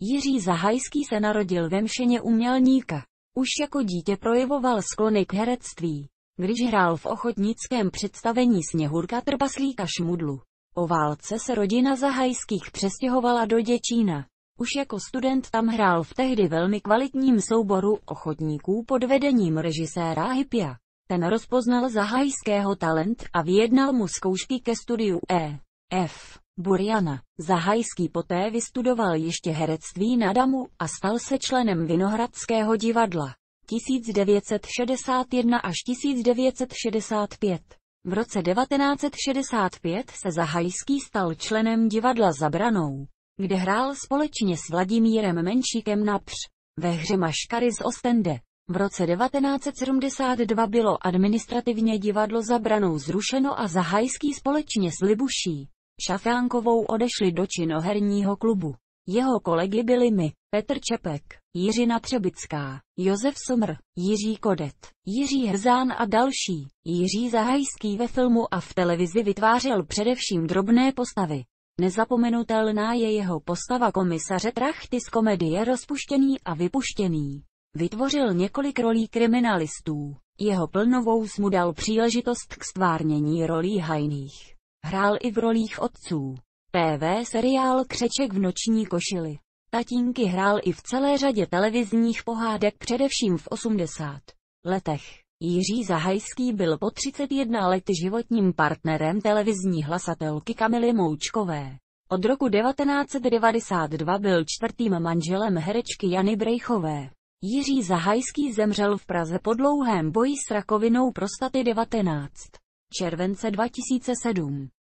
Jiří Zahajský se narodil ve Mšeně umělníka. Už jako dítě projevoval sklony k herectví. Když hrál v ochotnickém představení Sněhurka trpaslíka Šmudlu. Po válce se rodina Zahajských přestěhovala do Děčína. Už jako student tam hrál v tehdy velmi kvalitním souboru ochotníků pod vedením režiséra Hypia. Ten rozpoznal Zahajského talent a vyjednal mu zkoušky ke studiu E. F. Burjana. Zahajský poté vystudoval ještě herectví na Damu a stal se členem Vinohradského divadla. 1961 až 1965. V roce 1965 se Zahajský stal členem divadla Zabranou, kde hrál společně s Vladimírem Menšíkem na Př. Ve hře Maškary z Ostende. V roce 1972 bylo administrativně divadlo Zabranou zrušeno a Zahajský společně s Libuší Šafránkovou odešli do činoherního klubu. Jeho kolegy byli my, Petr Čepek, Jiřina Třebická, Josef Somr, Jiří Kodet, Jiří Hrzán a další. Jiří Zahajský ve filmu a v televizi vytvářel především drobné postavy. Nezapomenutelná je jeho postava komisaře Trachty z komedie Rozpuštěný a vypuštěný. Vytvořil několik rolí kriminalistů. Jeho plnovou mu dal příležitost k stvárnění rolí hajných. Hrál i v rolích otců. TV seriál Křeček v noční košili. Tatínky hrál i v celé řadě televizních pohádek především v 80 letech. Jiří Zahajský byl po 31 let životním partnerem televizní hlasatelky Kamily Moučkové. Od roku 1992 byl čtvrtým manželem herečky Jany Brejchové. Jiří Zahajský zemřel v Praze po dlouhém boji s rakovinou prostaty 19. července 2007.